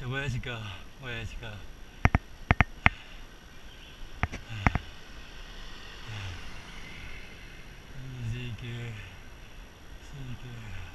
した親父か。親父かいい CK CK